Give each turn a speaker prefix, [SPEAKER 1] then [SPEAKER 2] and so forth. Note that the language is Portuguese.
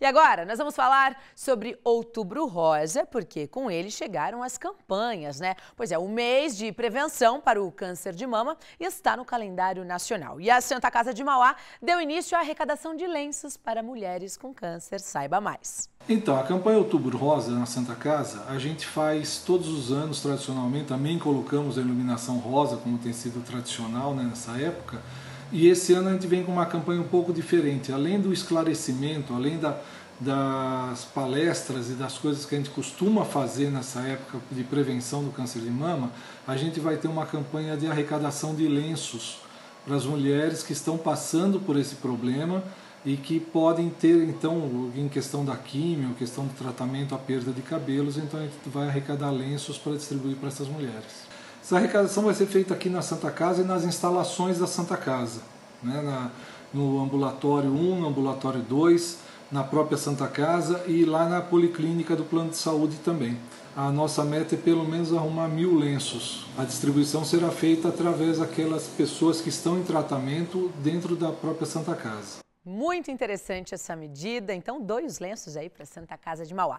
[SPEAKER 1] E agora nós vamos falar sobre Outubro Rosa, porque com ele chegaram as campanhas, né? Pois é, o mês de prevenção para o câncer de mama está no calendário nacional. E a Santa Casa de Mauá deu início à arrecadação de lenços para mulheres com câncer. Saiba mais.
[SPEAKER 2] Então, a campanha Outubro Rosa na Santa Casa, a gente faz todos os anos, tradicionalmente, também colocamos a iluminação rosa, como tem sido tradicional né, nessa época, e esse ano a gente vem com uma campanha um pouco diferente. Além do esclarecimento, além da, das palestras e das coisas que a gente costuma fazer nessa época de prevenção do câncer de mama, a gente vai ter uma campanha de arrecadação de lenços para as mulheres que estão passando por esse problema e que podem ter, então, em questão da químio, questão do tratamento, a perda de cabelos, então a gente vai arrecadar lenços para distribuir para essas mulheres. Essa arrecadação vai ser feita aqui na Santa Casa e nas instalações da Santa Casa, né? na, no ambulatório 1, no ambulatório 2, na própria Santa Casa e lá na Policlínica do Plano de Saúde também. A nossa meta é pelo menos arrumar mil lenços. A distribuição será feita através daquelas pessoas que estão em tratamento dentro da própria Santa Casa.
[SPEAKER 1] Muito interessante essa medida. Então, dois lenços aí para Santa Casa de Mauá.